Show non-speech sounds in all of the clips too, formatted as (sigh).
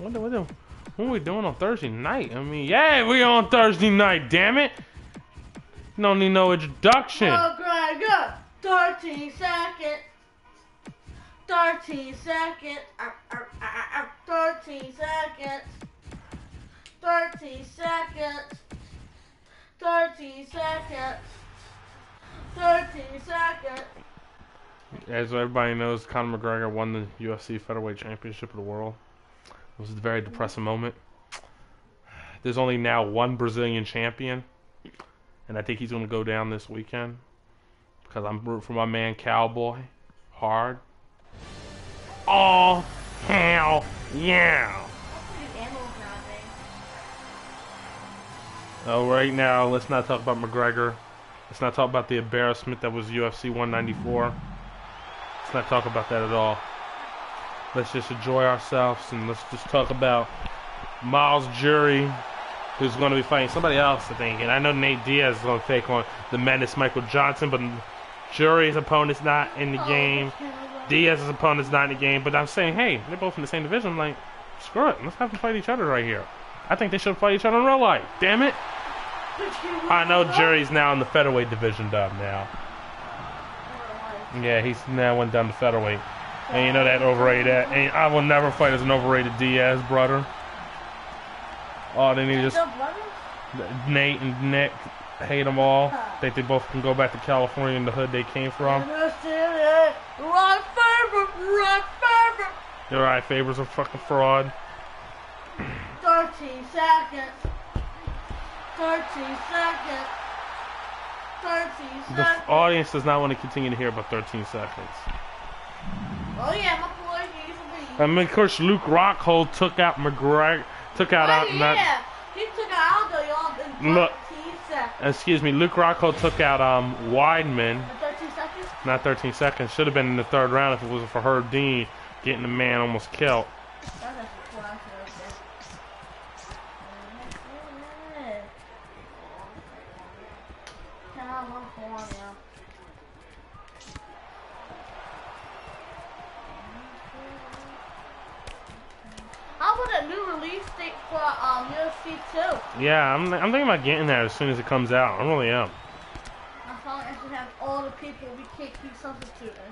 What, the, what, the, what are we doing on Thursday night? I mean, yeah, we on Thursday night, damn it. No need no introduction. McGregor, 13 seconds. 13 seconds. Uh, uh, uh, uh, 13 seconds. 13 seconds. 13 seconds. 13 seconds. As everybody knows, Conor McGregor won the UFC Featherweight Championship of the world. It was a very depressing moment. There's only now one Brazilian champion, and I think he's going to go down this weekend because I'm rooting for my man Cowboy hard. Oh, hell yeah! Oh, right now, let's not talk about McGregor. Let's not talk about the embarrassment that was UFC 194. Let's not talk about that at all. Let's just enjoy ourselves and let's just talk about Myles Jury, who's going to be fighting somebody else, I think. And I know Nate Diaz is going to take on the menace Michael Johnson, but Jury's opponent's not in the Oh, game. Diaz's opponent's not in the game. But I'm saying, hey, they're both in the same division. I'm like, screw it. Let's have them fight each other right here. I think they should fight each other in real life. Damn it. I know Jury's now in the featherweight division dub now. Yeah, he's now went down to featherweight. And you know that overrated. And I will never fight as an overrated Diaz brother. Oh, they need to just Nate and Nick hate them all. Think they both can go back to California in the hood they came from. Run favorite, run favorite. Your eye favors a fucking fraud. 13 seconds. 13 seconds. 13 The seconds. f- audience does not want to continue to hear about 13 seconds. Oh yeah, my boy needs to be. I mean, of course, Luke Rockhold took out McGregor, took out, oh out not, yeah, he took out Aldo y'all in Look. seconds. excuse me, Luke Rockhold took out um Weidman, In 13 seconds? not 13 seconds. Should have been in the third round if it wasn't for Herb Dean getting the man almost killed. That's actually cool. I feel like California. How about that new release date for um UFC 2? Yeah, I'm, I'm thinking about getting that as soon as it comes out. I really am. I thought I should have all the people we can't keep substituting.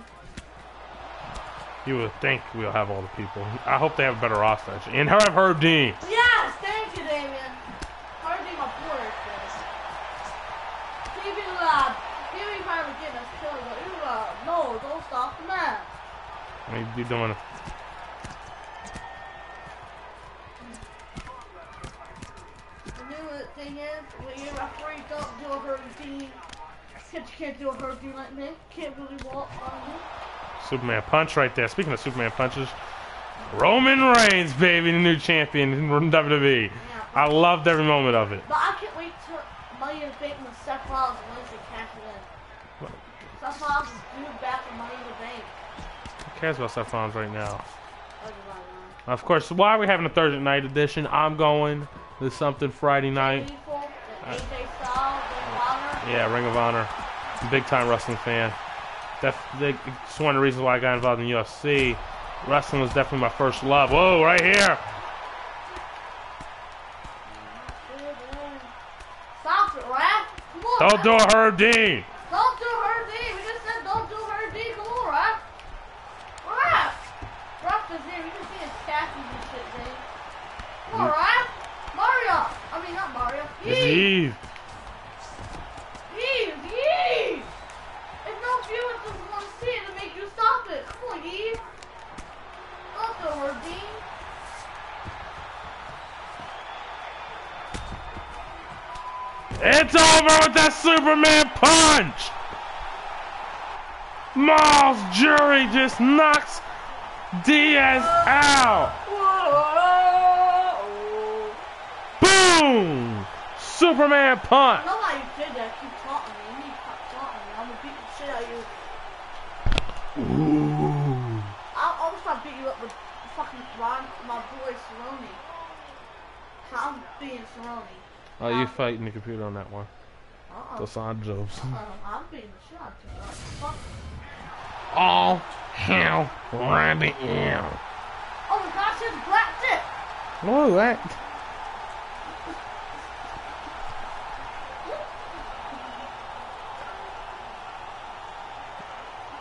You would think we'll have all the people. I hope they have a better roster. actually. And have Herb Dean. Yes, thank you, Damien. Hardly my boy is TV Lab. Here we probably get us killed, you uh, no, don't stop the match. What you doing? The new thing is, when your referee don't do a hurricane, because you can't do a hurricane like me, can't really walk on me. Superman punch right there. Speaking of Superman punches, Roman Reigns, baby, the new champion in WWE. Yeah, I loved every moment of it. but I can't wait till Money in the Bank when Seth Rollins wins and cashes in. Seth Rollins is due back for Money in the Bank. Who cares about Seth Rollins right now? Of course, why are we having a Thursday night edition? I'm going. There's something Friday night. People, the AJ Styles, Ring of Honor. Yeah, Ring of Honor. Big time wrestling fan. That's it's one of the reasons why I got involved in UFC. Wrestling was definitely my first love. Whoa, right here. Stop it, Raph. Come on. Don't do a Herb Dean. Don't do her D. We just said don't do her D. Come on, Raph. Raph. Raph is here. We can see his statues and shit, Dave. Come on, Raph. Mario. I mean, not Mario. It's Eve. Eve. Eve. If no viewers doesn't want to see it, to make you stop it. Come on, Eve. Don't do her It's over with that Superman punch. Myles Jury just knocks Diaz out. Whoa. Boom! Superman punch. Nobody did that. Keep taunting me. You need to stop taunting me. I'm gonna beat the shit out of you. Ooh. I'll, I'll start you up with fucking Ron, my boy Cerrone. I'm being Cerrone. Oh, you fighting the computer on that one. Uh-uh. Dos Anjos. Uh, I'm beating the shit out of you. All hell yeah. Oh my gosh, it's black tip. Oh, that.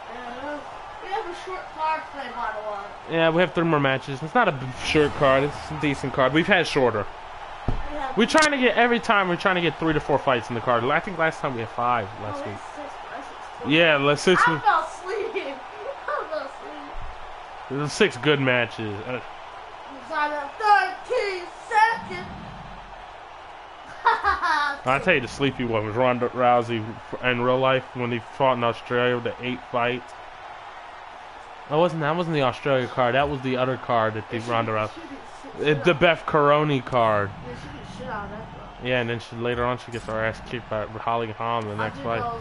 Uh, we have a short card today, by the way. Yeah, we have three more matches. It's not a short card. It's a decent card. We've had shorter. We're trying to get every time. We're trying to get three to four fights in the card. I think last time we had five last week. six. Yeah, let's six. I fell asleep. (laughs) I fell asleep. There's six good matches. Uh, Inside of 13 seconds. (laughs) I tell you, the sleepy one was Ronda Rousey in real life when he fought in Australia with the eight fights. That wasn't that wasn't the Australia card. That was the other card that the Ronda Rousey, the Beth Caroni card. Yeah, she beat shit out of that girl. Yeah, and then she later on she gets her ass kicked by Holly Holm in the next I fight. uh,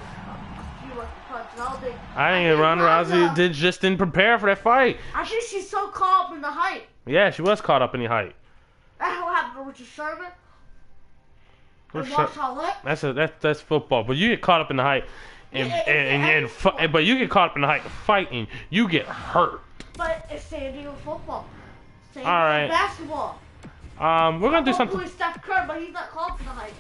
few lucky punches. I think. I think think Ronda Rousey did just didn't prepare for that fight. I think she's so caught up in the hype. Yeah, she was caught up in the hype. That's what happened to Richard Sherman. For And sure. Marshall Collette. That's a that's that's football. But you get caught up in the hype, and Yeah, and, and, and but you get caught up in the hype of fighting, you get hurt. But it's San Diego football. San Diego All right. basketball. Um, we're gonna do something. Hopefully Steph Curry, but he's not up in the hype.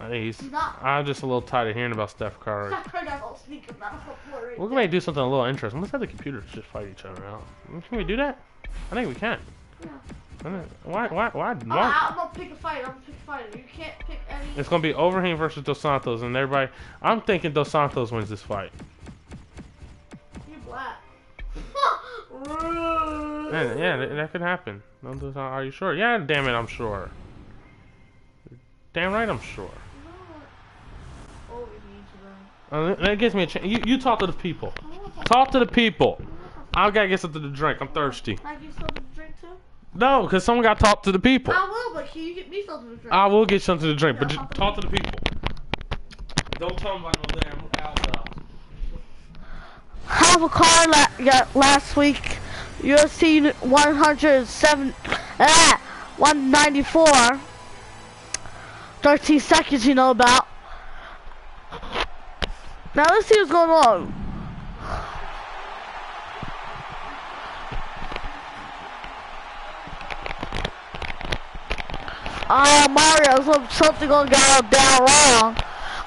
I think he's. He's not. I'm just a little tired of hearing about Steph Curry. Steph Curry got all sneakers out of Florida. We're gonna do something a little interesting. Let's have the computers just fight each other out. Can we do that? I think we can. Yeah. I Why? Why? Why? I'm, why? I'm gonna pick a fight. I'm gonna pick a fighter. You can't pick any. It's gonna be Overeem versus Dos Santos, and everybody. I'm thinking Dos Santos wins this fight. You black. (laughs) Yeah, yeah, that, that could happen. No, Are you sure? Yeah, damn it, I'm sure. Damn right, I'm sure. We need to Uh, that gives me a chance. You, you talk to the people. Talk to the people. I gotta get something to drink. I'm thirsty. No, because someone got to talk to the people. I will, but can you get me something to drink? I will get something to drink, but just talk to the people. Don't tell them about no damn alcohol. Have a car la- yeah, last week. UFC 107, ah, 194. 13 seconds, you know about. Now let's see what's going on. Ah, Mario, so- something gonna go down wrong.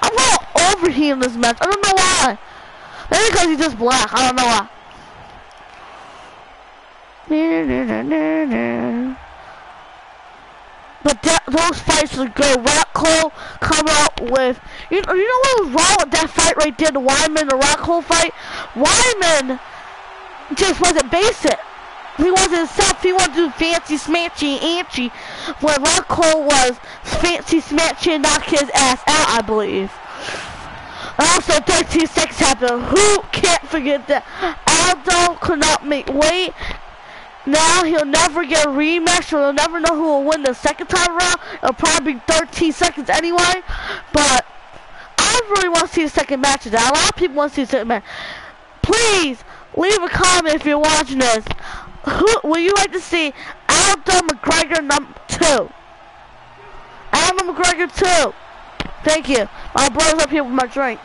I'm gonna overheat in this match. I don't know why. Maybe because he's just black. I don't know why. But that, those fights are good. Rock Rockhold come out with you know, you know what was wrong with that fight right there, the Weidman the Rock Rockhold fight? Weidman just wasn't basic. He wasn't himself. He wanted to do fancy, smatchy, anchy. When Rockhold was fancy, smatchy, and knock his ass out, I believe. Also, 13 seconds happened. Who can't forget that? Aldo could not make weight. Now he'll never get a rematch, so he'll never know who will win the second time around. It'll probably be 13 seconds anyway. But I really want to see the second match. A lot of people want to see the second match. Please leave a comment if you're watching this. Who would you like to see Aldo McGregor number two? Aldo McGregor two. Thank you. My brother's up here with my drink.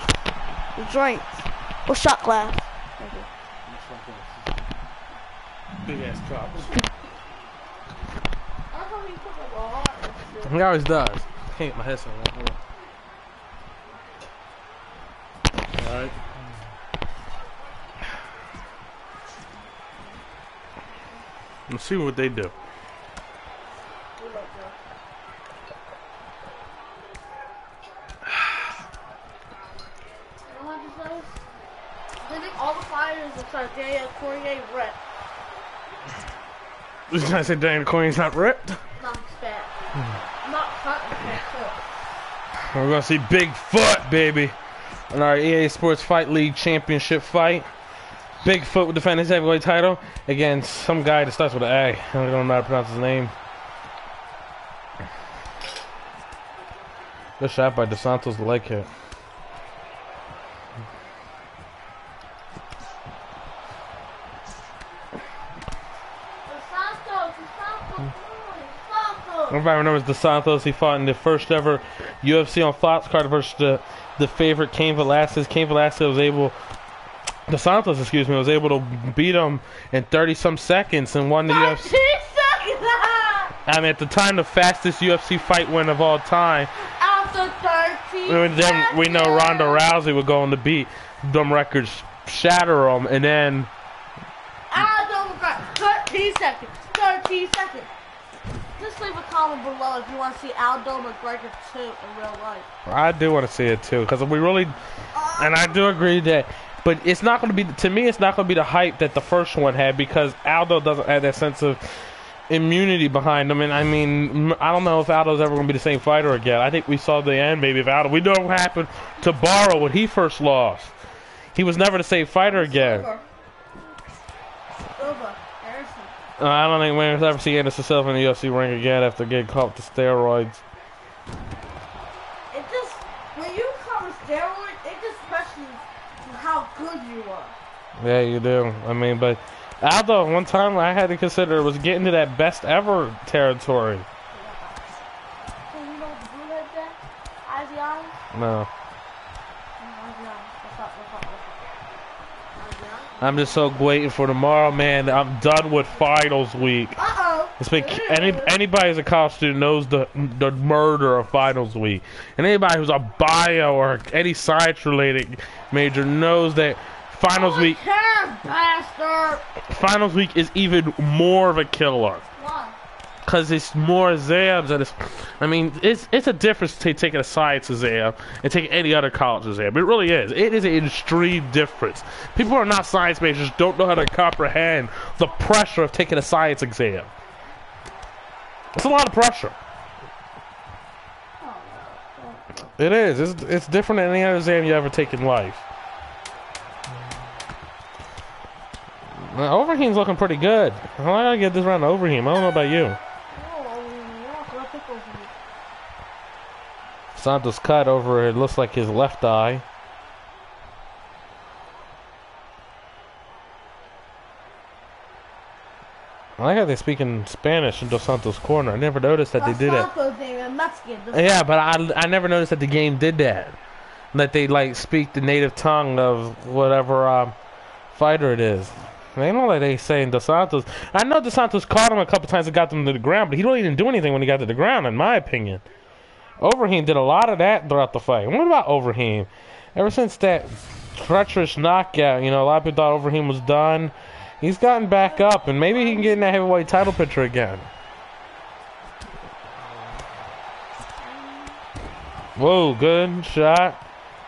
The drinks. Or shot glass. Thank you. Big ass cups. He always does. Can't get my. Hold on. Alright. Let's see what they do. You know what this is? They think all the fighters except Daniel Cormier ripped. This guy said Daniel Cormier's not ripped. Not fat. Hmm. Not fat and fat We're gonna see Bigfoot, baby, in our EA Sports Fight League Championship fight. Bigfoot will defend his heavyweight title against some guy that starts with an A. I don't know how to pronounce his name. Good shot by Dos Santos, the leg kick. Everybody remembers Dos Santos. He fought in the first ever UFC on Fox card versus the, the favorite Cain Velasquez. Cain Velasquez was able, Dos Santos, excuse me, was able to beat him in 30 some seconds and won the UFC. I mean, at the time, the fastest UFC fight win of all time. After 13 And then we know. Ronda Rousey would go on to beat them records, shatter them, and then McGregor, 13 seconds. 13 seconds. Just leave a comment below if you want to see Aldo McGregor 2 in real life. I do want to see it too, because we really, and I do agree that, but it's not going to be to me. It's not going to be the hype that the first one had because Aldo doesn't have that sense of immunity behind him. And I mean, I don't know if Aldo's ever going to be the same fighter again. I think we saw the end maybe of Aldo. We know what happened to Barão when he first lost. He was never the same fighter again. Silver. Silver. Uh, I don't think we'll ever see Anderson Silva in the UFC ring again after getting caught with the steroids. It just, when you come with steroids, it just questions how good you are. Yeah, you do. I mean, but Aldo, one time I had to consider was getting to that best ever territory. So you know what the blue head said? Asian? No? Asian? I'm just so waiting for tomorrow, man. I'm done with finals week. Uh-oh. It's been any anybody who's a college student knows the the murder of finals week, and anybody who's a bio or any science related major knows that finals week bastard! finals week is even more of a killer. Why? Cause it's more exams and it's, I mean, it's it's a difference to taking a science exam and taking any other college exam. It really is. It is an extreme difference. People who are not science majors don't know how to comprehend the pressure of taking a science exam. It's a lot of pressure. It is. It's it's different than any other exam you ever take in life. Now, Overeem's looking pretty good. I gotta get this round to Overeem. I don't know about you. Yeah, what pickles you? Santos cut over it looks like his left eye. I like how they speak in Spanish in Dos Santos' corner. I never noticed that they did it. Santos, they were Mexican. Yeah, but I, I never noticed that the game did that. That they like speak the native tongue of whatever um, fighter it is. They know like they say in Dos Santos. I know Dos Santos caught him a couple times and got them to the ground, but he didn't even do anything when he got to the ground, in my opinion. Overeem did a lot of that throughout the fight. What about Overeem? Ever since that treacherous knockout, you know, a lot of people thought Overeem was done. He's gotten back up, and maybe he can get in that heavyweight title picture again. Whoa, good shot.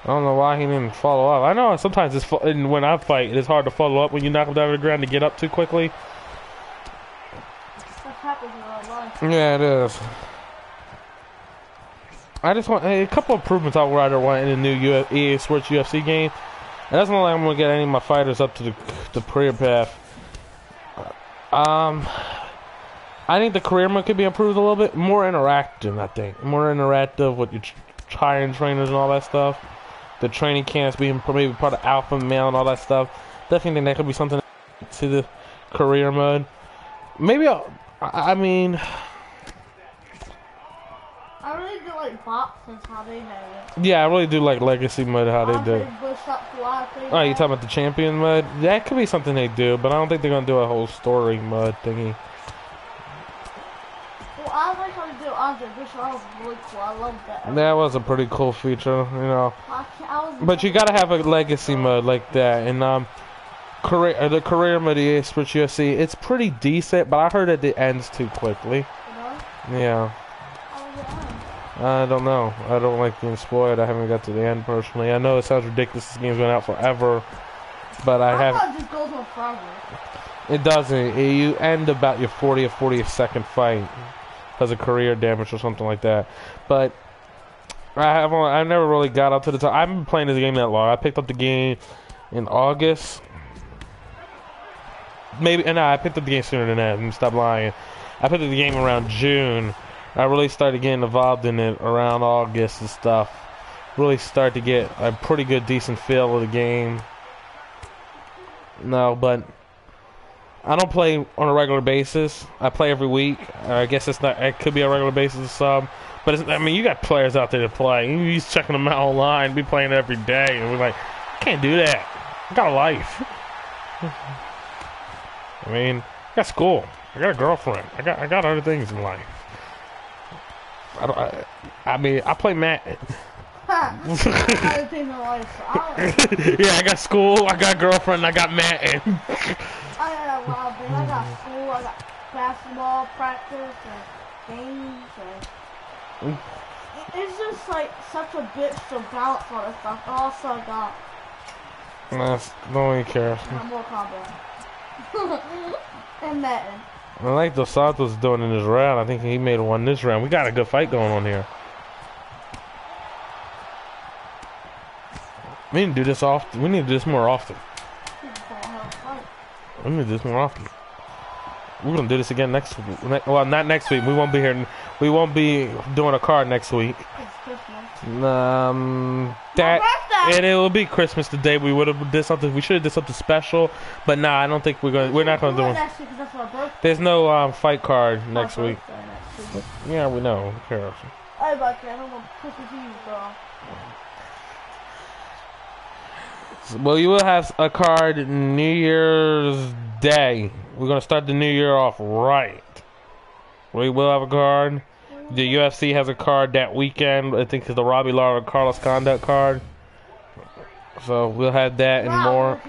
I don't know why he didn't follow up. I know sometimes it's when I fight, it's hard to follow up when you knock him down to the ground to get up too quickly. That happens in real life. Yeah, it is. I just want a couple improvements I would rather want in the new Uf- EA Sports UFC game. And that's not like I'm gonna get any of my fighters up to the the career path. Um, I think the career mode could be improved a little bit more interactive. I think more interactive with your hiring trainers and all that stuff. The training camps being maybe part of Alpha Male and all that stuff. Definitely think that could be something to the career mode. Maybe I'll, I I mean. I really do like box since how they have it. Yeah, I really do like Legacy mode how they do. it. play Bush Up Fly, I play Oh, you talking about the champion mode? That could be something they do, but I don't think they're gonna do a whole story mode thingy. Really cool. I love that. That was a pretty cool feature, you know. I, can't- I was But you gotta have a legacy mode like that, and um, career uh, the career mode of EA Sports UFC, it's pretty decent, but I heard that it ends too quickly. You know? Yeah, How was it end? I don't know. I don't like being spoiled. I haven't got to the end personally. I know it sounds ridiculous. This game's been out forever, but I I have. thought it just goes on forever. It doesn't. You end about your 40th, 40th second fight because a career damage or something like that. But I have I never really got up to the top. I haven't been playing this game that long. I picked up the game in August. Maybe, uh, and no, I picked up the game sooner than that. And stop lying. I picked up the game around June. I really started getting involved in it around August and stuff. Really start to get a pretty good, decent feel of the game. No, but I don't play on a regular basis. I play every week. Uh, I guess it's not. It could be a regular basis some, but it's, I mean, you got players out there to play. You just checking them out online, be playing every day, and we're like, I can't do that. I got a life. (laughs) I mean, I got school. I got a girlfriend. I got I got other things in life. I don't. I, I mean, I play Madden. (laughs) Other things in life. I, (laughs) yeah, I got school. I got girlfriend. I got Madden. I got a lot of things. I got school. I got basketball practice and games and. It's just like such a bitch to balance all this stuff. Also, I got Nah, don't even care. more Kombat. (laughs) and Madden. I like Dos Santos doing in this round. I think he made one this round. We got a good fight going on here. We need to do this often. We need to do this more often. People don't have a fight. Need to do this more often. We're gonna do this again next. ne- Well, not next week. We won't be here. We won't be doing a card next week. It's Christmas. Um, that and it will be Christmas today. We would have did something. We should have did something special, but nah, I don't think we're gonna. We're not gonna do it it. next week 'cause that's my birthday. There's no um, fight card next week. week. Yeah, we know. Who cares? Everybody can. I'm on Christmas Eve, bro. Well, you will have a card New Year's Day. We're gonna start the new year off right. We will have a card. The UFC has a card that weekend. I think it's the Robbie Lawler Carlos Condit card. So we'll have that and more.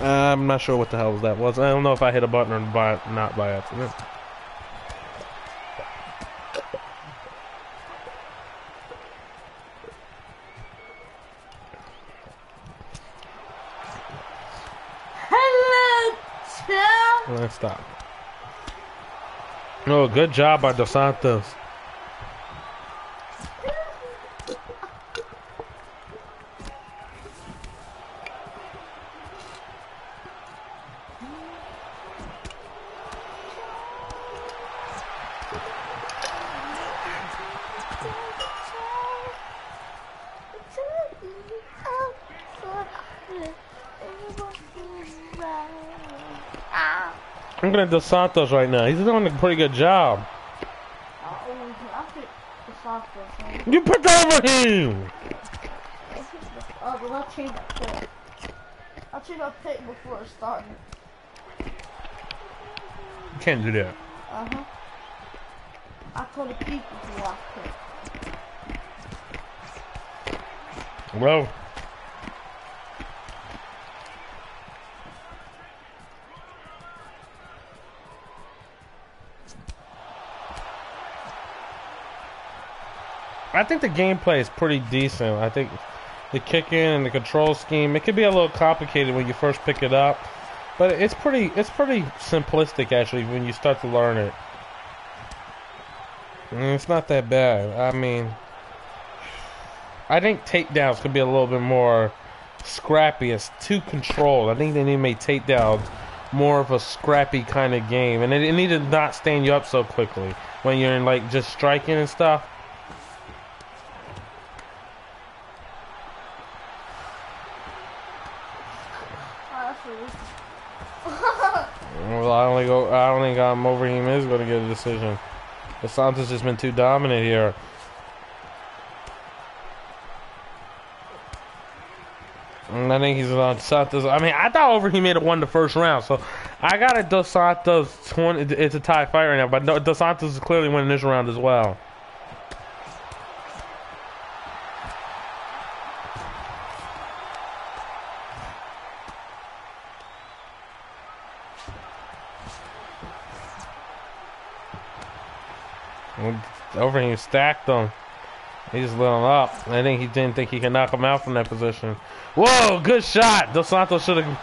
I'm not sure what the hell that was. I don't know if I hit a button or by not by accident. Hello, Let's stop. Oh, good job by Dos Santos. I'm Dos Santos right now. He's doing a pretty good job. I think the software. man. You picked over him. Oh, but I'll change that pick. I'll change my pick before it started. You can't do that. Uh huh. I told the people to watch pick. Well, I think the gameplay is pretty decent. I think the kick in and the control scheme it could be a little complicated when you first pick it up, but it's pretty it's pretty simplistic actually when you start to learn it. Mm, It's not that bad. I mean, I think takedowns could be a little bit more scrappy. It's too controlled. I think they need to make takedowns more of a scrappy kind of game, and it, it need to not stand you up so quickly when you're in like just striking and stuff. Oh, that's really. Well, I only go. I don't think is going to get a decision. Santos has been too dominant here. And I think he's on Santos. I mean, I thought Overeem made it won the first round, so I got it. Dos Santos twenty. It's a tie fight right now, but Dos Santos is clearly winning this round as well. Overeem stacked him. He just lit him up. I think he didn't think he could knock him out from that position. Whoa, good shot. Dos Santos should have.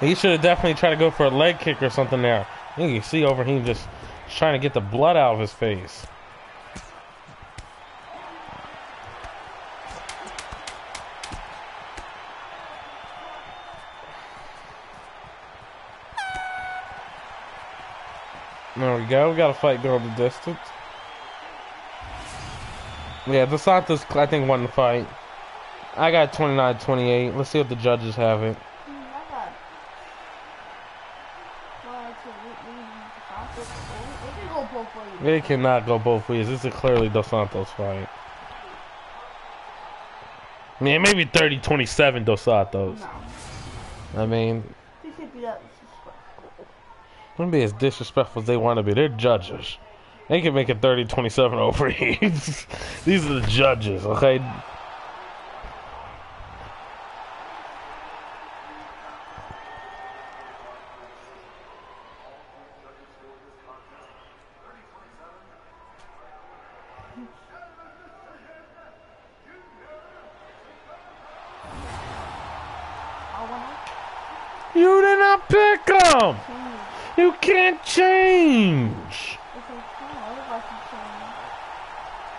He should have definitely tried to go for a leg kick or something there. You see Overeem just trying to get the blood out of his face. There we go. We got a fight going the distance. Yeah, Dos Santos, I think, won the fight. I got 29-28. Let's see what the judges have it. I got. One, two, three, four, five, six, seven. It can go both ways. It cannot go both ways. This is clearly Dos Santos fight. I mean, maybe 30-27 Dos Santos. No. I mean, He could be that disrespectful. Let me be as disrespectful as they want to be. They're judges. They can make it 30-27 (laughs) over These are the judges, okay? You did not pick them. You can't change.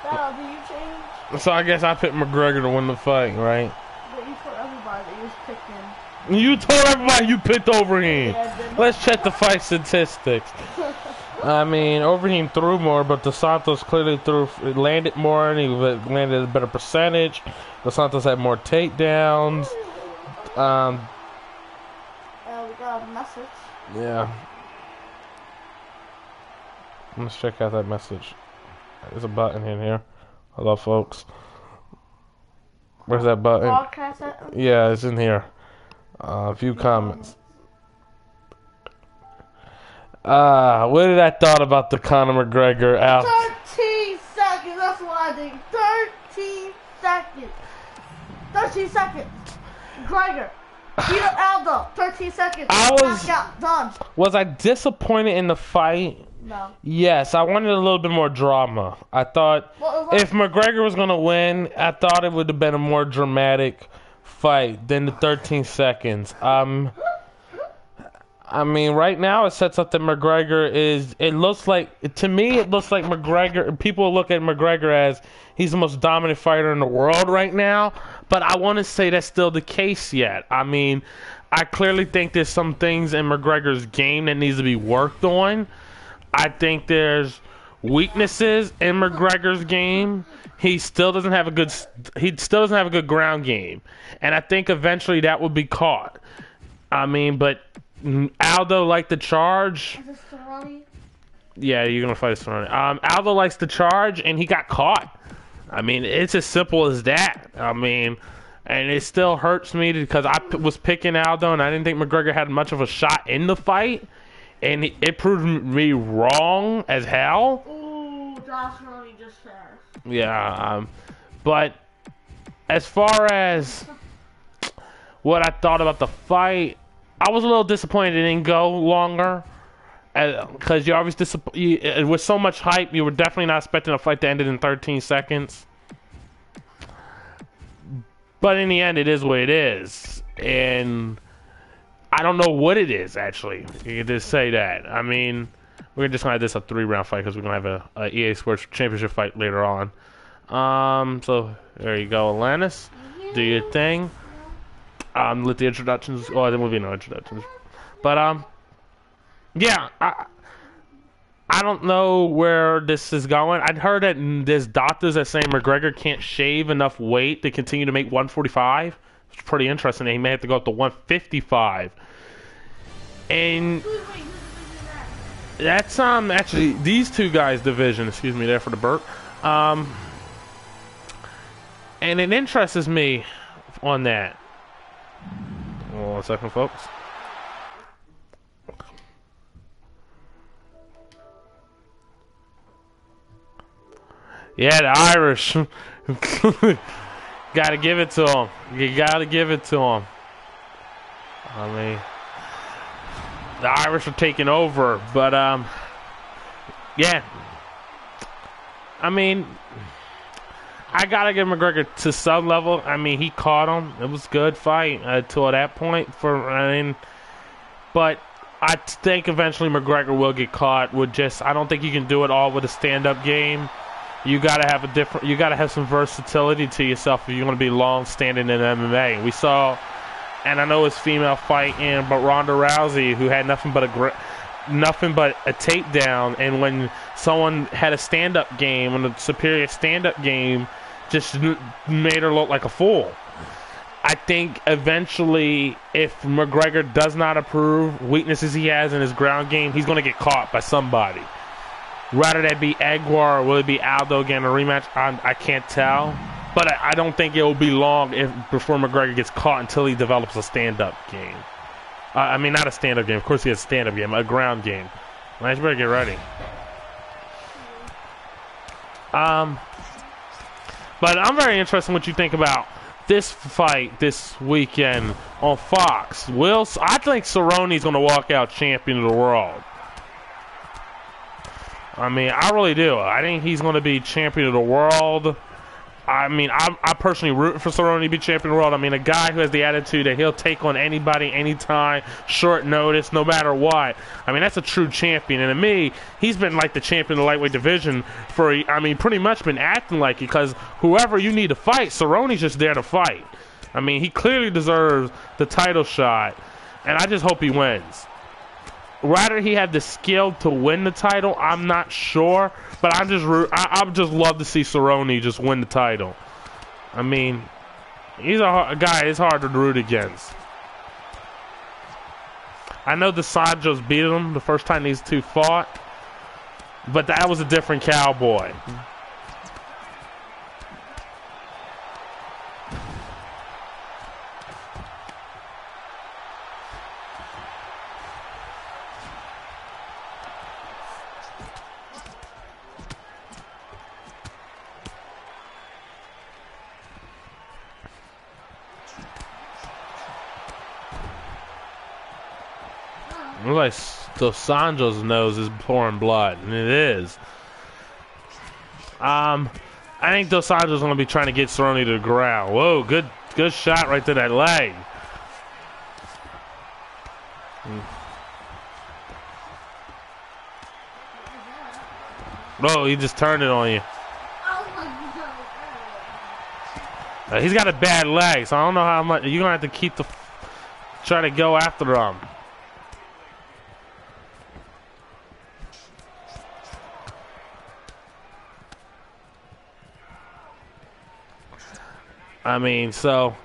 Dad, do you change? So I guess I picked McGregor to win the fight, right? But you told everybody you was picking. You told everybody you picked Overeem. Yeah, Let's check the fight statistics. (laughs) I mean, Overeem threw more, but Dos Santos clearly threw, landed more, and he landed a better percentage. Dos Santos had more takedowns. Um, Uh, we got a message. yeah. Let's check out that message. There's a button in here. Hello, folks. Where's that button? Yeah, it's in here. Uh, view comments. Uh, what did I thought about the Conor McGregor out? 13 seconds. That's what I think. 13 seconds. 13 seconds. Gregor. Peter (sighs) Aldo. 13 seconds. I was- Knockout. Done. Was I disappointed in the fight? No. Yes, I wanted a little bit more drama. I thought was if McGregor was gonna win, I thought it would have been a more dramatic fight than the 13 seconds. Um, I mean, right now it sets up that McGregor is. It looks like to me, it looks like McGregor. People look at McGregor as he's the most dominant fighter in the world right now. But I want to say that's still the case yet. I mean, I clearly think there's some things in McGregor's game that needs to be worked on. I think there's weaknesses in McGregor's game. He still doesn't have a good he still doesn't have a good ground game. And I think eventually that will be caught. I mean, but Aldo liked the charge. Is this Cerrone? Yeah, you're gonna fight a Cerrone. Um, Aldo likes the charge, and he got caught. I mean, it's as simple as that. I mean, and it still hurts me because I p- was picking Aldo, and I didn't think McGregor had much of a shot in the fight, and it, proved me wrong as hell. Ooh, Josh Cerrone just fast. Yeah, um, but as far as what I thought about the fight, I was a little disappointed it didn't go longer. Because you obviously disapp- you, uh, with so much hype, you were definitely not expecting a fight to end in 13 seconds. But in the end, it is what it is, and I don't know what it is actually. You can just say that. I mean, we're just gonna have this a three round fight because we're gonna have a, a EA Sports Championship fight later on. Um, so there you go, Atlantis. Do your thing. Um, let the introductions. Oh, there will be no introductions. But um, yeah, I I don't know where this is going. I'd heard that there's doctors that say McGregor can't shave enough weight to continue to make 145. It's pretty interesting. He may have to go up to 155. And that's um actually these two guys division. Excuse me, there for the burp. Um, and it interests me on that. Hold on a second, folks. Yeah, the Irish. (laughs) gotta give it to him. You gotta give it to him. I mean, the Irish are taking over, but um, yeah. I mean, I gotta give McGregor to some level. I mean, he caught him. It was good fight until that point. For I mean, but I think eventually McGregor will get caught. With just, I don't think you can do it all with a stand-up game. You gotta have a different. You gotta have some versatility to yourself if you want to be long-standing in MMA. We saw, and I know it's female fighting, but Ronda Rousey, who had nothing but a nothing but a takedown, and when someone had a stand-up game, when a superior stand-up game, just made her look like a fool. I think eventually, if McGregor does not approve weaknesses he has in his ground game, he's going to get caught by somebody. Rather that be Aguar or will it be Aldo again a rematch? I, I can't tell, but I, I don't think it will be long if before McGregor gets caught until he develops a stand-up game. Uh, I mean, not a stand-up game. Of course, he has a stand-up game, a ground game. Lance, better get ready. Um, but I'm very interested in what you think about this fight this weekend on Fox. Will I think Cerrone's going to walk out champion of the world. I mean, I really do. I think he's going to be champion of the world. I mean, I, I personally root for Cerrone to be champion of the world. I mean, a guy who has the attitude that he'll take on anybody, anytime, short notice, no matter what. I mean, that's a true champion. And to me, he's been like the champion of the lightweight division for, I mean, pretty much been acting like it because whoever you need to fight, Cerrone's just there to fight. I mean, he clearly deserves the title shot, and I just hope he wins. Whether he had the skill to win the title, I'm not sure. But I'm just I, I just love to see Cerrone just win the title. I mean, he's a, a guy it's hard to root against. I know Dos Anjos beat him the first time these two fought, but that was a different cowboy. Like Dos Anjos' nose is pouring blood, and it is. Um, I think Dos Anjos going to be trying to get Cerrone to the ground. Whoa, good, good shot right to that leg. Oh, he just turned it on you. Uh, he's got a bad leg, so I don't know how much you're gonna have to keep the try to go after him. I mean, so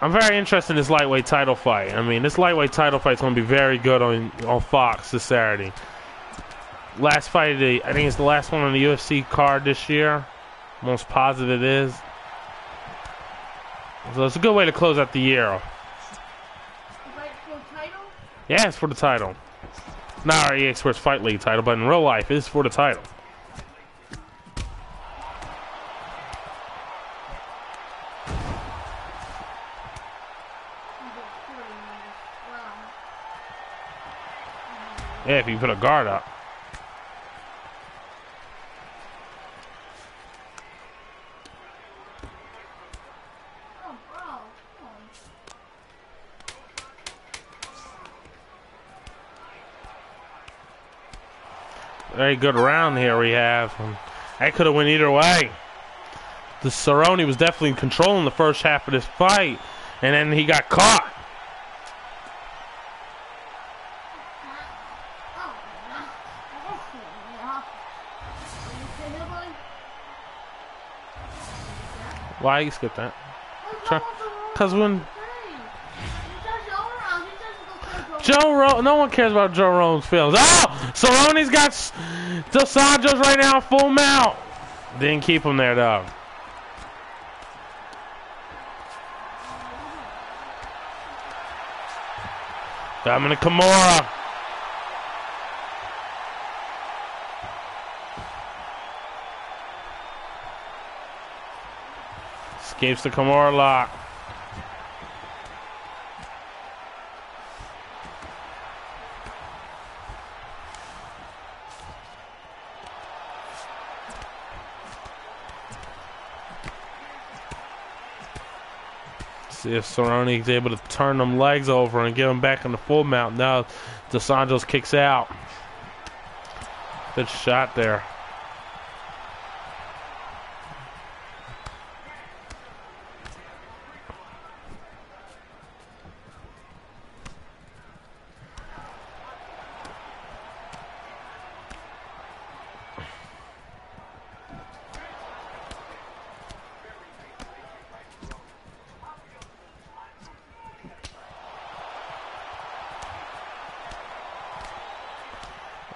I'm very interested in this lightweight title fight. I mean, this lightweight title fight is going to be very good on on Fox this Saturday. Last fight, of the, I think it's the last one on the UFC card this year. Most positive it is. So it's a good way to close out the year. Yeah, it's for the title. Not our EA Sports Fight League title, but in real life, it's for the title. Yeah, if you put a guard up. Very good round here we have. That could have went either way. The Cerrone was definitely controlling the first half of this fight, and then he got caught. Why you skip that? Because when Joe Ro no one cares about Joe Rogan's films. Oh, Cerrone's got Dos Anjos right now full mount. Didn't keep him there though. Dominic Kimura. Escapes the Kimura lock. See if Cerrone is able to turn them legs over and get them back in the full mount. Now Dos Anjos kicks out. Good shot there.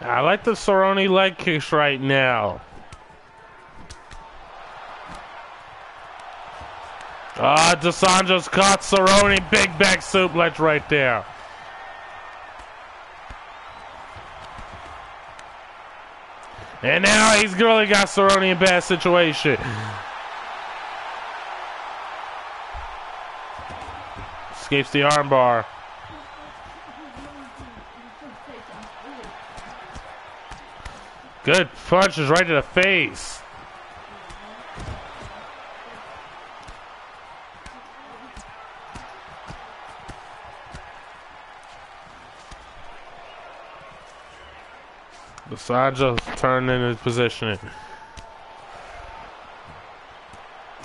I like the Cerrone leg kicks right now. Ah, oh, caught Cerrone. Big back suplex right there. And now he's really got Cerrone in bad situation. Escapes the armbar. Good punches right to the face. Sancho's turning in his position.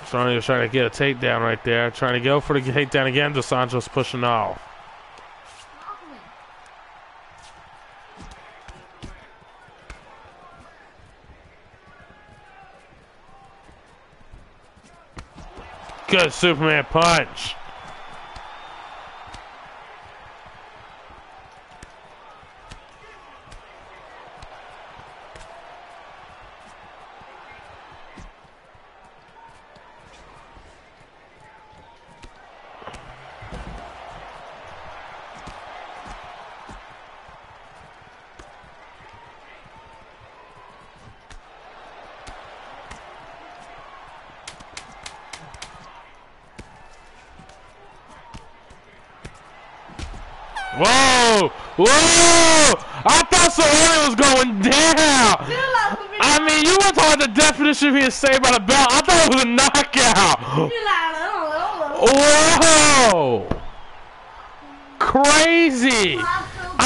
Sonny was trying to get a takedown right there. Trying to go for the takedown again. Dos Anjos pushing off. Good Superman punch. Whoa! Whoa! I thought Cerrone was going down! I mean, you were talking the definition of being saved by the bell. I thought it was a knockout! Whoa! Crazy!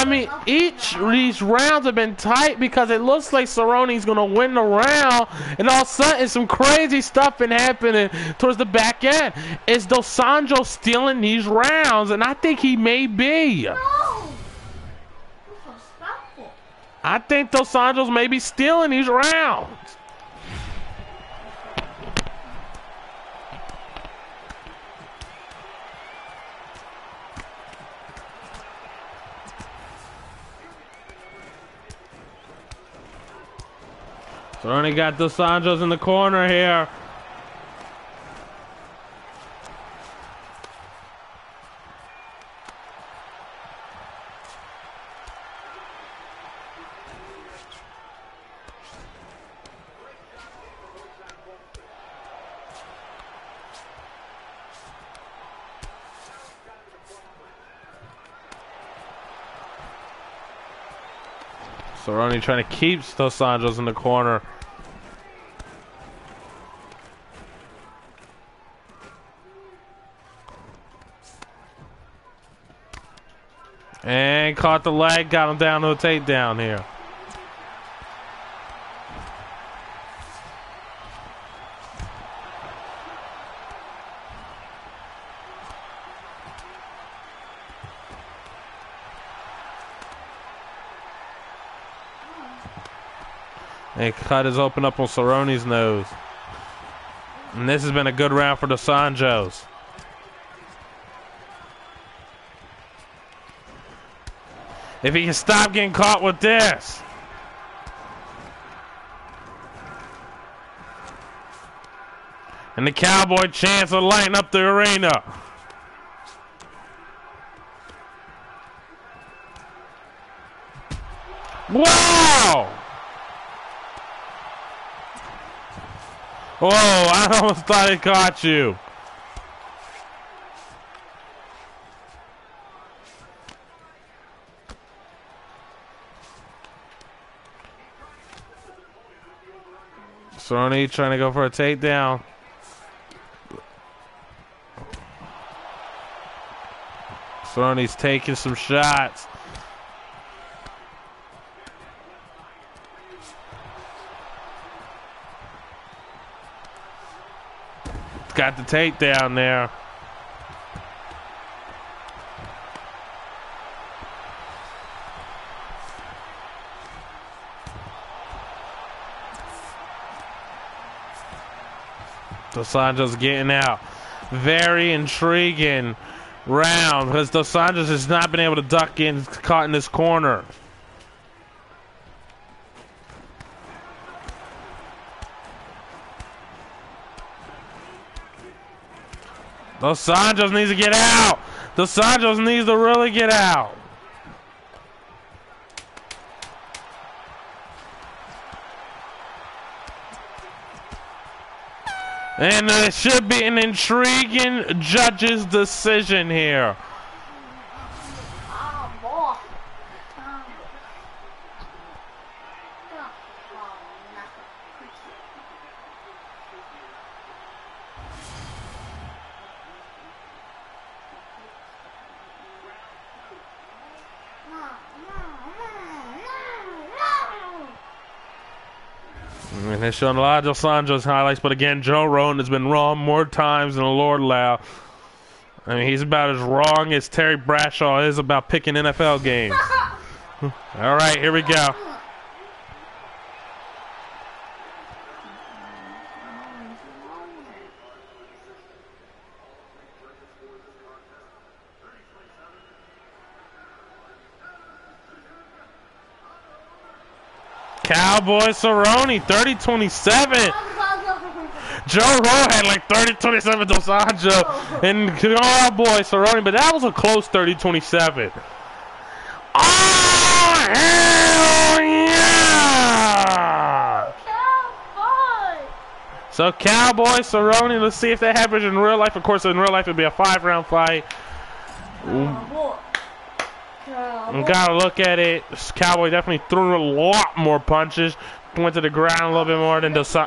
I mean, each of these rounds have been tight because it looks like Cerrone's gonna win the round, and all of a sudden, some crazy stuff been happening towards the back end. Is Dos stealing these rounds? And I think he may be. No. I think Dos Anjos may be stealing these rounds. Cerrone got Dos Anjos in the corner here. Cerrone trying to keep Dos Anjos in the corner. And caught the leg, got him down to a takedown here. And cut his open up on Cerrone's nose. And this has been a good round for Dos Anjos. If he can stop getting caught with this. And the Cowboy chance will lighting up the arena. Wow! Whoa, I almost thought it caught you. Cerrone trying to go for a takedown. Cerrone's taking some shots. Got the takedown there. Dos Anjos getting out. Very intriguing round because Dos Anjos has not been able to duck in, caught in this corner. Dos Santos needs to get out. Dos Santos needs to really get out. And it should be an intriguing judge's decision here. Showing a lot of Dos highlights, but again, Joe Rogan has been wrong more times than the Lord allow. I mean, he's about as wrong as Terry Bradshaw is about picking NFL games. (laughs) All right, here we go. Cowboy Cerrone, 30 27. Joe Rowe had like 30 27 Dos Anjos and Cowboy Cerrone, but that was a close 30 27. Oh, hell yeah! Cowboy. So Cowboy Cerrone, let's see if that happens in real life. Of course, in real life it'd be a five round fight. Cowboy. gotta look at it. This Cowboy definitely threw a lot more punches, went to the ground a little bit more than Dos. I,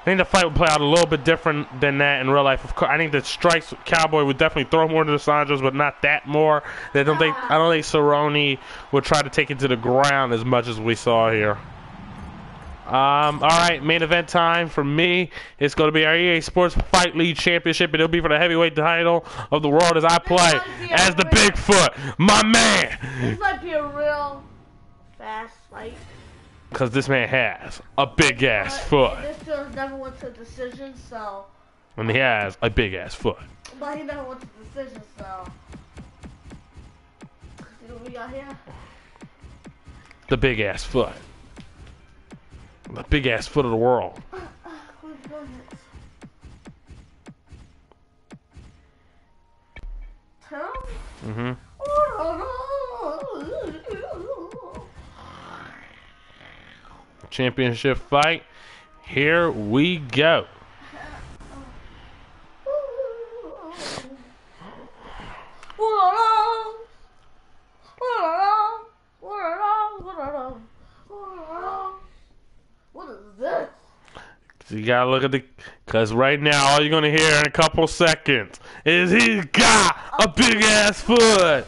I think the fight would play out a little bit different than that in real life. Of course, I think the strikes Cowboy would definitely throw more to the Sanjos, but not that more. They don't think I don't think Cerrone would try to take it to the ground as much as we saw here. Um, all right, main event time for me. It's going to be our EA Sports Fight League Championship, and it'll be for the heavyweight title of the world as I play as the Bigfoot, my man. This might be a real fast fight. Because this man has a big ass foot, This dude never went to a decision, so. and he has a big ass foot. But he never went to decision, so. See what we got here? The big ass foot. The big ass foot of the world. Who's doing this? Tom? hmm Championship fight. Here we go. What is this? You gotta look at the, cause right now all you're gonna hear in a couple seconds is he's got a big ass foot,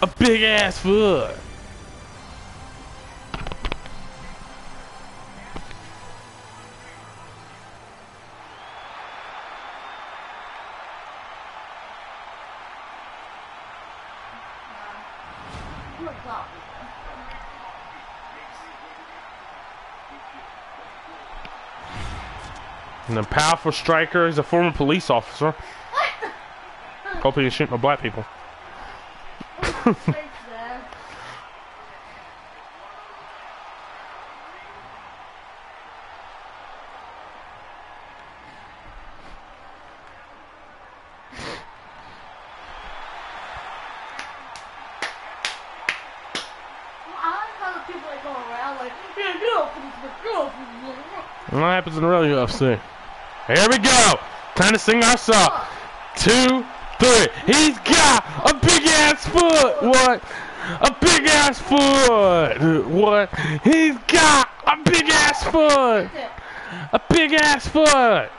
a big ass foot. And a powerful striker. He's a former police officer. Hope he didn't shoot no black people. (laughs) Thanks, Dad. I like how the people like go around like, yeah, get off this, get off this. And what happens in the real UFC? Here we go. Time to sing our song. Two, three. He's got a big ass foot. What? A big ass foot. What? He's got a big ass foot. A big ass foot.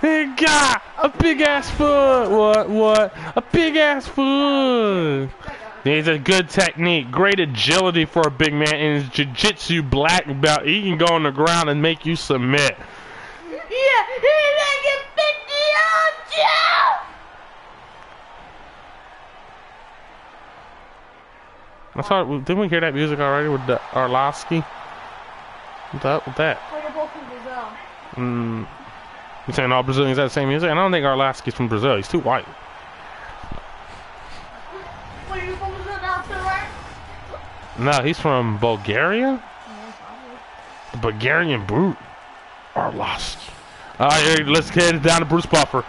He got a big ass foot. What? What? A big ass foot. He's a good technique, great agility for a big man, and his jiu-jitsu black belt. He can go on the ground and make you submit. Yeah, he's making 50 on Joe! I thought, didn't we hear that music already with the Arlovski? What that? What that? Like a both from Brazil. Mm, you saying all Brazilians have the same music? I don't think Arlovski's from Brazil. He's too white. You from Brazil now too, right? No, he's from Bulgaria. The Bulgarian brute. Arlovski. All right, here, let's head down to Bruce Buffer.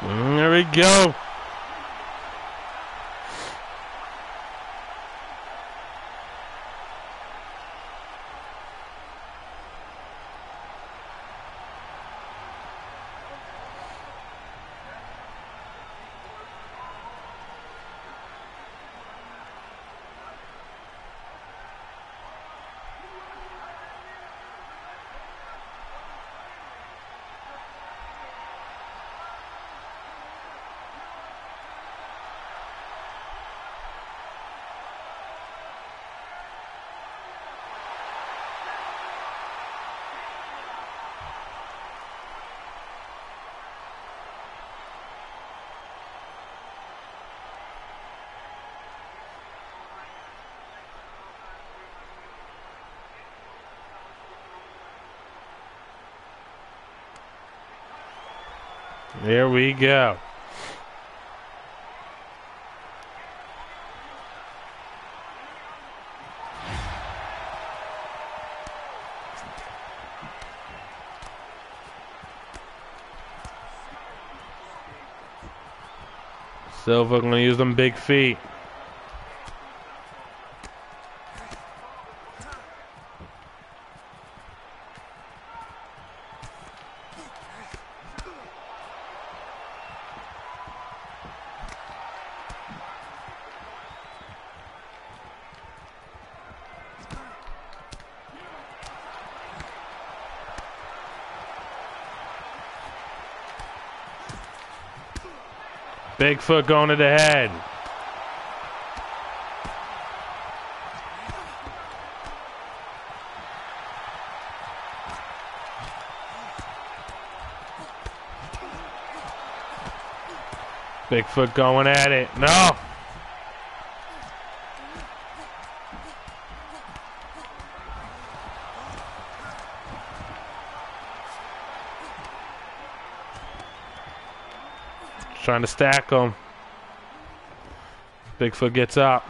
Mm, There we go. There we go. Silva gonna use them big feet. Bigfoot going to the head. Bigfoot going at it. No. Trying to stack them. Bigfoot gets up.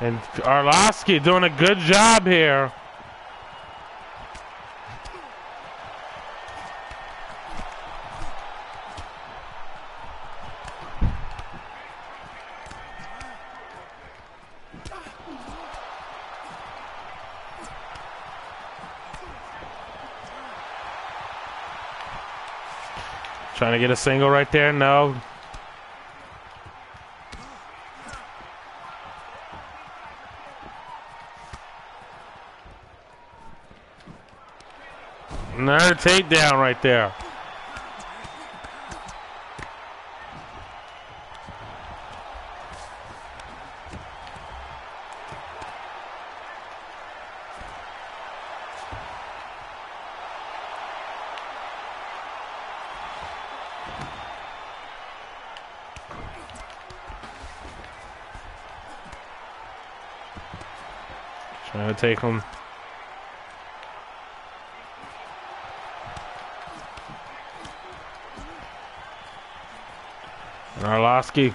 And Arlovski doing a good job here. Get a single right there. No. Another takedown right there. Him I have to.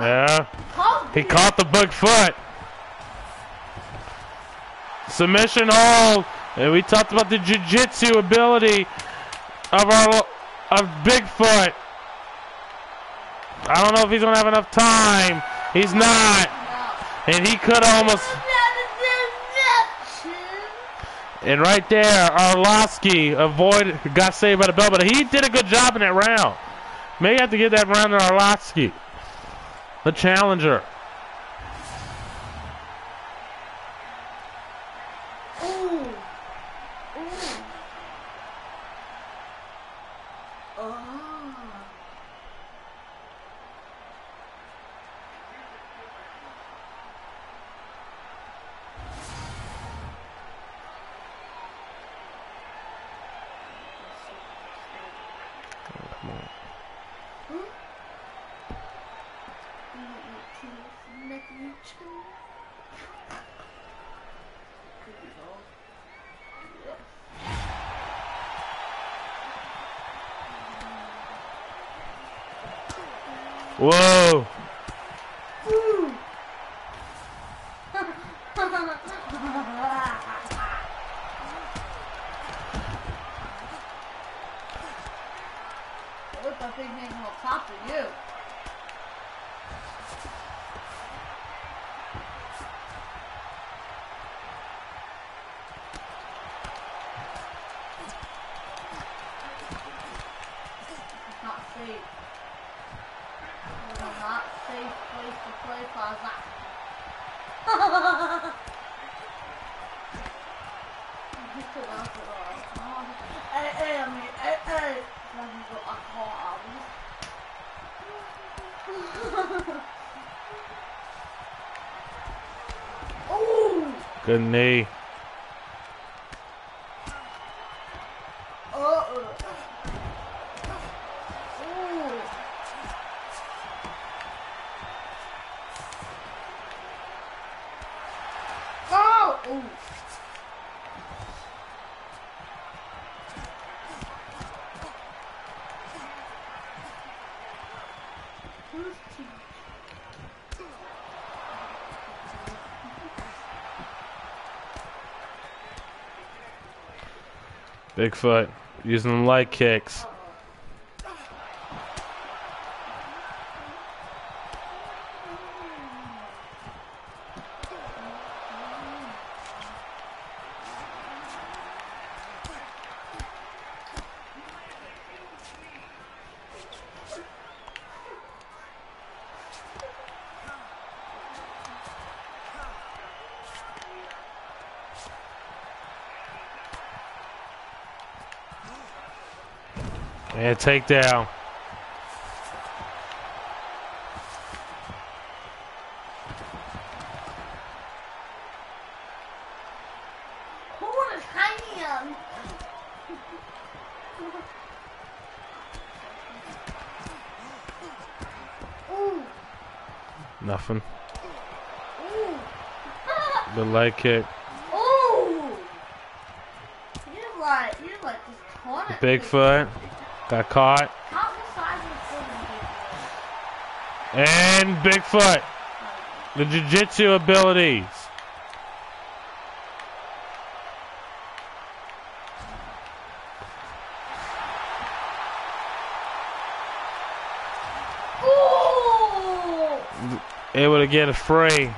Yeah. He caught the big foot. Submission hold. And we talked about the jiu-jitsu ability of our of Bigfoot. I don't know if he's gonna have enough time. He's not. And he could almost and right there, Arlovski avoid got saved by the bell, but he did a good job in that round. May have to get that round to Arlovski. The challenger. Whoa! Good knee. Uh-uh. Ooh. Oh! Ooh. Who's team? Bigfoot using the light kicks. And takedown. Who is hanging? Ooh, Nothing. The leg kick. ooh. You're like, you're like taunting. Bigfoot got caught. How the size of the And Bigfoot. The jiu-jitsu abilities. Ooh! Able to get a free.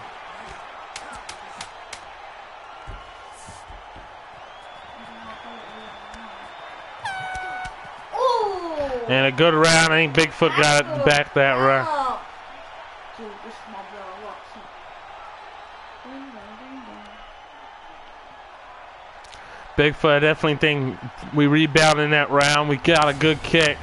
Good round. I think Bigfoot got it back that round. Bigfoot, I definitely think we rebounded in that round. We got a good kick.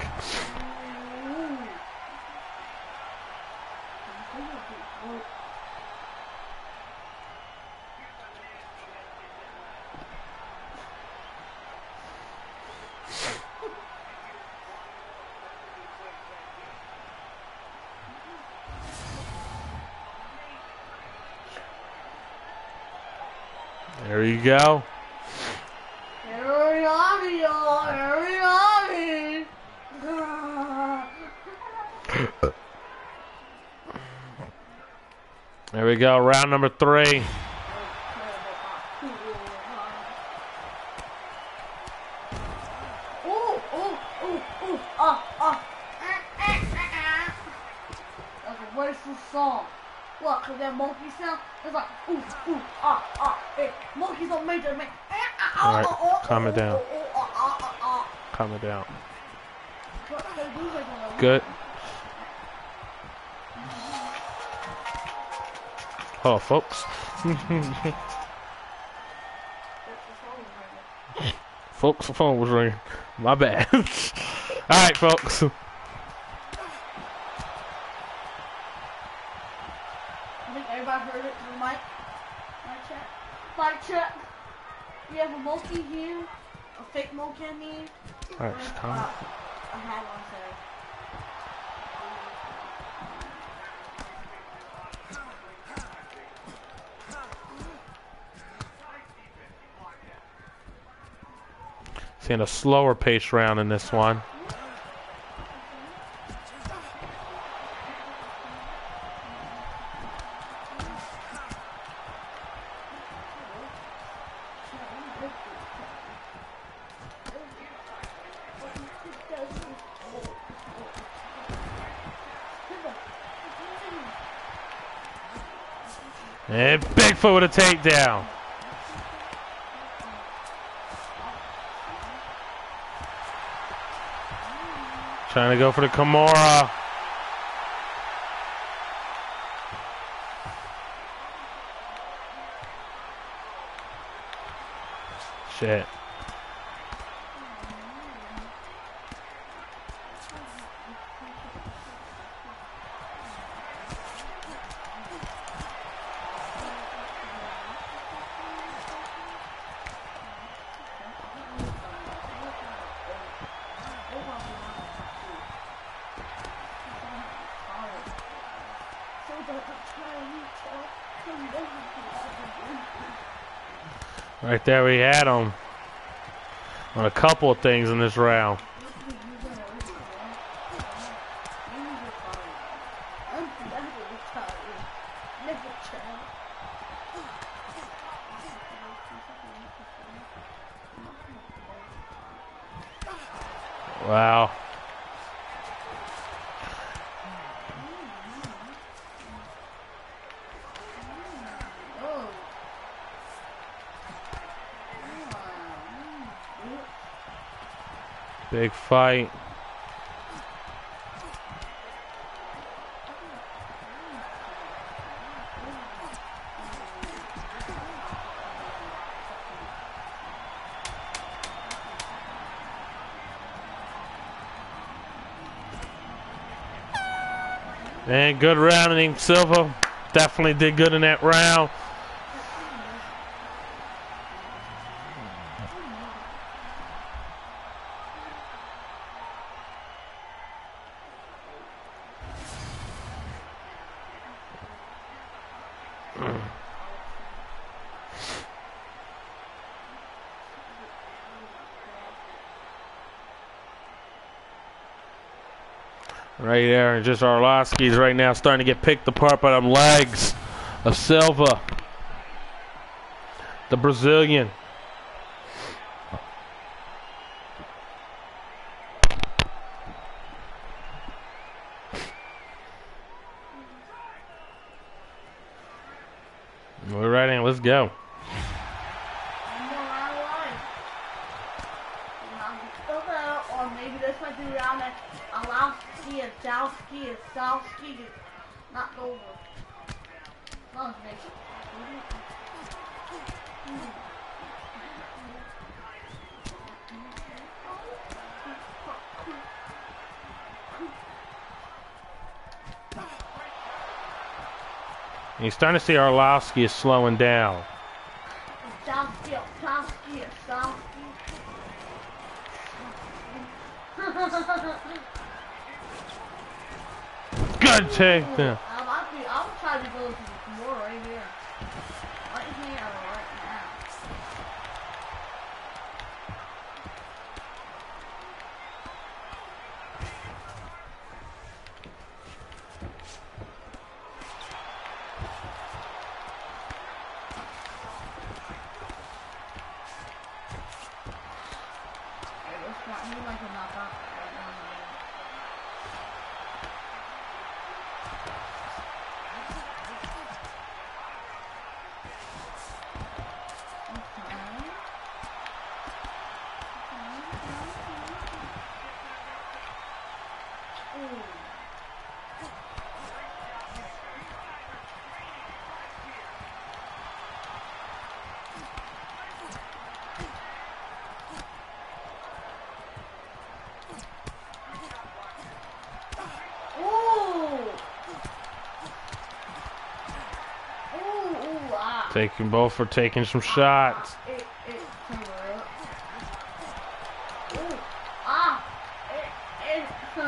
Ooh. There you go. Harry Army, y'all. Harry Army. There we go. Round number three. Ooh, ooh, ooh, ooh, ah, ah. That's a racist song. Look, cause that monkey sound, it's like ooh, ooh, ah, ah. Hey, monkeys don't make that make. All right, calm it down. Calm it down. Good. Oh, folks. (laughs) folks, the phone was ringing. My bad. (laughs) All right, folks. seeing a slower pace round in this one. And Bigfoot with a takedown. Trying to go for the Kimura. Shit. Right there we had him on a couple of things in this round. Big fight. And good rounding, Silva. Definitely did good in that round. Right there, and just Arlovski's right now starting to get picked apart by them legs of Silva. The Brazilian. We're ready, let's go. Or maybe this might be around that Alowski and Dowski and Southski is not over. No, Nick. And you're starting to see Arlovski is slowing down. (laughs) Good takedown. Um, I'll be, I'll try to go to the floor right here. Right here, right now. Hey, let's not, he like a knockout right now. Okay. Ooh. Ooh. Ooh, ooh, ah. Taking both for taking some shots. It, it came up. Ooh. It, it came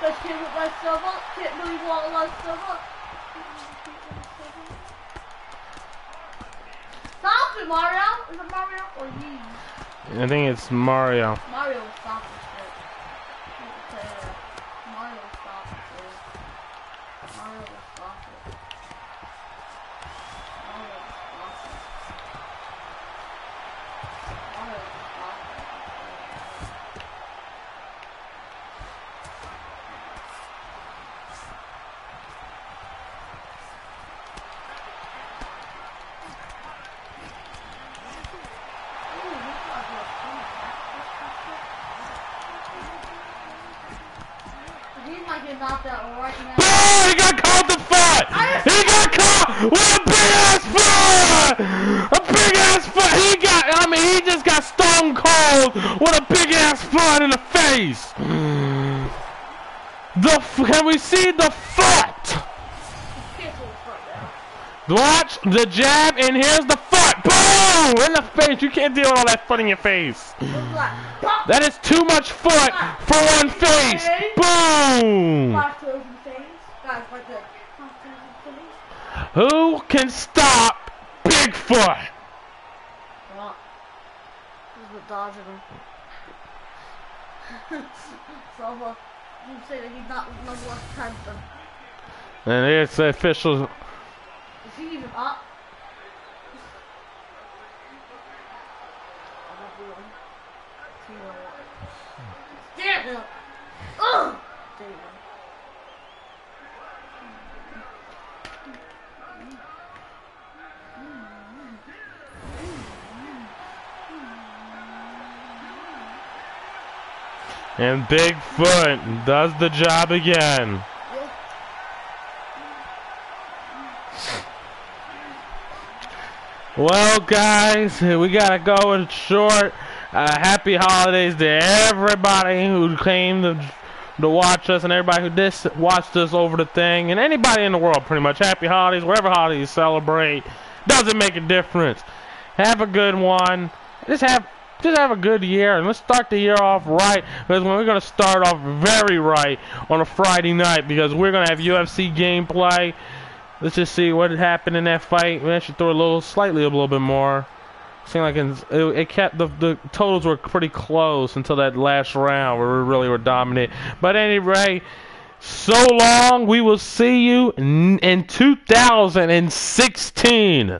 Let's give it my silver. Can't my silver. Stop it, Mario. Is it Mario or you? I think it's Mario. Can we see the foot? Watch the jab, and here's the foot! Boom! In the face! You can't deal with all that foot in your face! That is too much foot for one face! Boom! Who can stop Bigfoot? Dodging (laughs) him. So, you say that he's not number one contender. And here's the official. Is he even up? Damn him! Ugh! And Bigfoot does the job again. Well, guys, we gotta go in short. Uh, happy holidays to everybody who came to to watch us, and everybody who dis- watched us over the thing, and anybody in the world, pretty much. Happy holidays, whatever holiday you celebrate, doesn't make a difference. Have a good one. Just have just have a good year, and let's start the year off right. Because we're gonna start off very right on a Friday night, because we're gonna have UFC gameplay. Let's just see what happened in that fight. We actually threw a little, slightly a little bit more. Seemed like it, it kept the the totals were pretty close until that last round where we really were dominant. But anyway, so long. We will see you in 2016.